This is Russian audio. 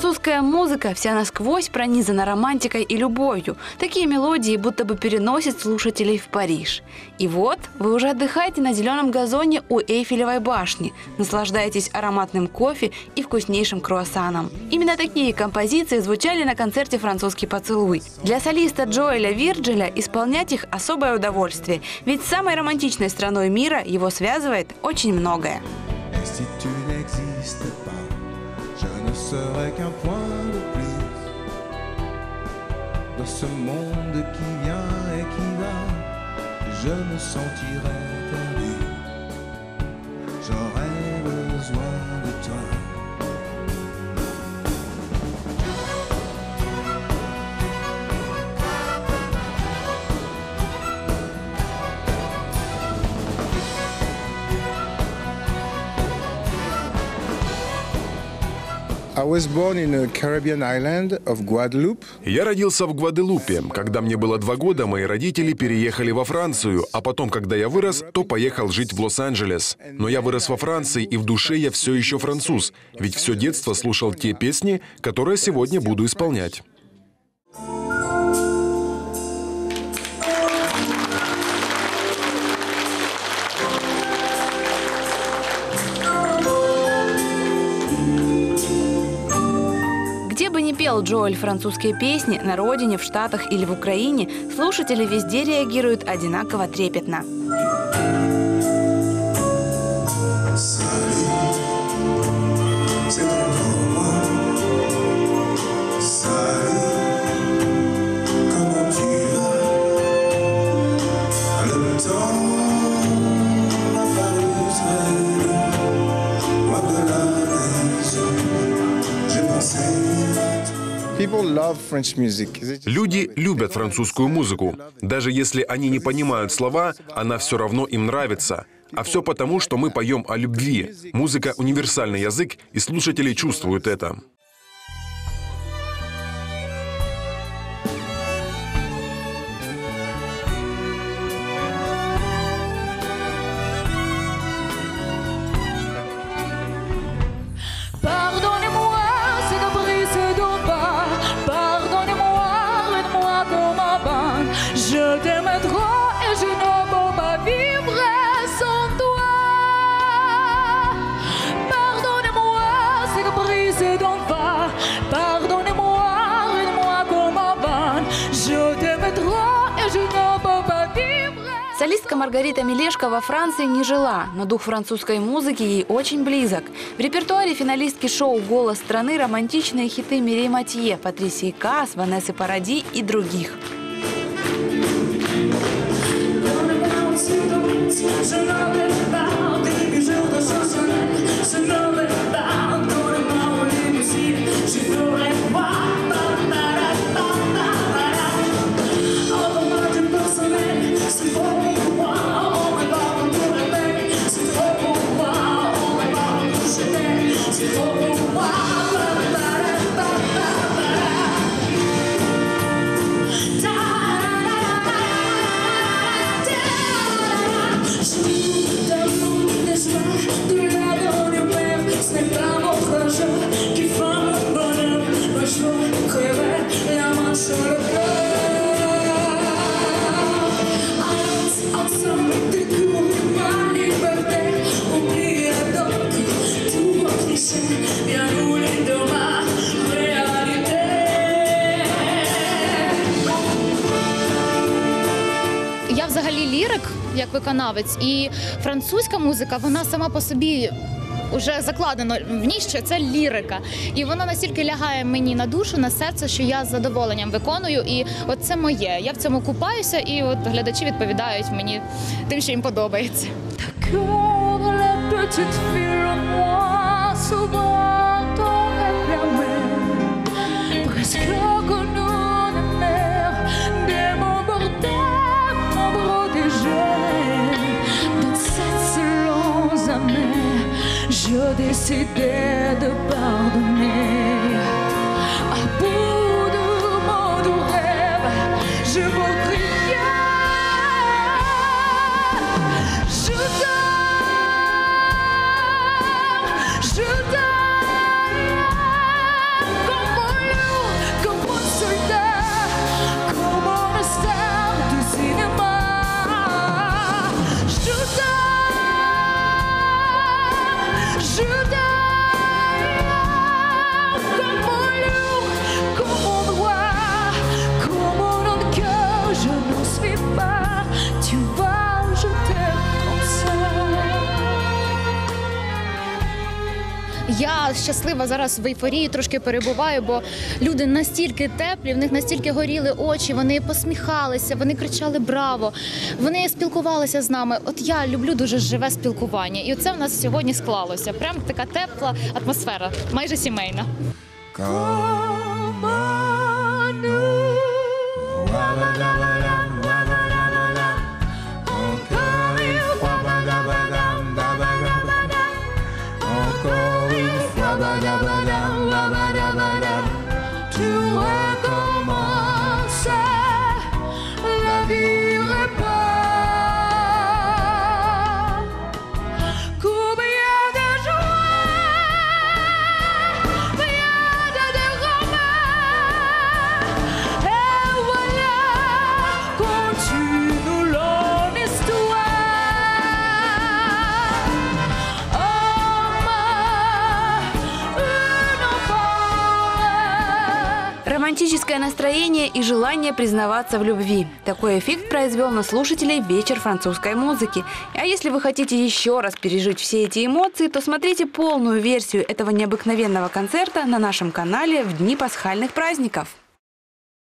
Французская музыка вся насквозь пронизана романтикой и любовью. Такие мелодии будто бы переносят слушателей в Париж. И вот вы уже отдыхаете на зеленом газоне у Эйфелевой башни, наслаждаетесь ароматным кофе и вкуснейшим круассаном. Именно такие композиции звучали на концерте «Французский поцелуй». Для солиста Джоэля Вирджиля исполнять их особое удовольствие, ведь с самой романтичной страной мира его связывает очень многое. Serais qu'un point de plus dans ce monde qui vient et qui va. Je me sentirais perdu. Я родился в Гваделупе. Когда мне было два года, мои родители переехали во Францию, а потом, когда я вырос, то поехал жить в Лос-Анджелес. Но я вырос во Франции, и в душе я все еще француз, ведь все детство слушал те песни, которые сегодня буду исполнять. Где бы ни пел Джоэль французские песни, на родине, в Штатах или в Украине, слушатели везде реагируют одинаково трепетно. Люди любят французскую музыку. Даже если они не понимают слова, она все равно им нравится. А все потому, что мы поем о любви. Музыка — универсальный язык, и слушатели чувствуют это. Солистка Маргарита Мелешко во Франции не жила, но дух французской музыки ей очень близок. В репертуаре финалистки шоу «Голос страны» романтичные хиты Мирей Матье, Патрисии Каас, Ванессы Паради и других. Лірик як виконавець, і французька музика, вона сама по собі. Уже закладено в ній, що це лірика, і вона настільки лягає мені на душу, на серце, що я з задоволенням виконую. І от це моє. Я в цьому купаюся, і от глядачі відповідають мені тим, що їм подобається. esse dedo pão. Я щаслива зараз в ейфорії трошки перебуваю, бо люди настільки теплі, в них настільки горіли очі, вони посміхалися, вони кричали браво, вони спілкувалися з нами. От я люблю дуже живе спілкування, і оце в нас сьогодні склалося. Прям така тепла атмосфера, майже сімейна. Романтическое настроение и желание признаваться в любви. Такой эффект произвел на слушателей вечер французской музыки. А если вы хотите еще раз пережить все эти эмоции, то смотрите полную версию этого необыкновенного концерта на нашем канале в дни пасхальных праздников.